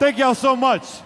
Thank y'all so much.